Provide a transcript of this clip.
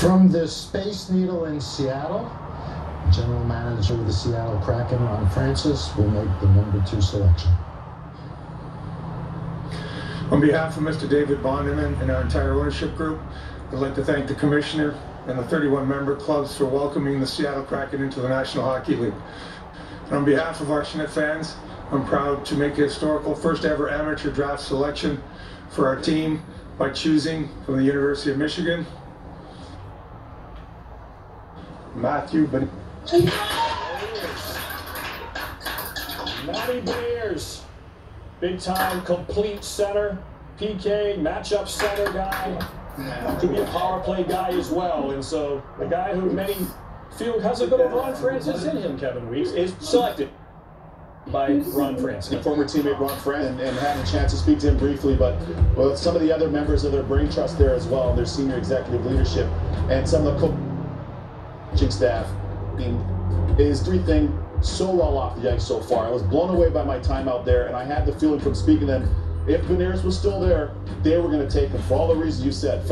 From the Space Needle in Seattle, General Manager of the Seattle Kraken, Ron Francis, will make the number two selection. On behalf of Mr. David Bonderman and our entire ownership group, I'd like to thank the Commissioner and the 31 member clubs for welcoming the Seattle Kraken into the National Hockey League. And on behalf of our Chinook fans, I'm proud to make a historical first ever amateur draft selection for our team by choosing from the University of Michigan, Matthew Ben- Matty Beniers, big time complete center, PK, matchup center guy. Could be a power play guy as well. And so the guy who many feel has a bit of Ron Francis in him, Kevin Weekes, is selected by Ron Francis. former teammate Ron Friend and, and had a chance to speak to him briefly, but well, some of the other members of their brain trust there as well, their senior executive leadership, and some of the coaching staff mean, is everything so well off the ice so far. I was blown away by my time out there, and I had the feeling from speaking to them, if Beniers was still there, they were going to take him for all the reasons you said.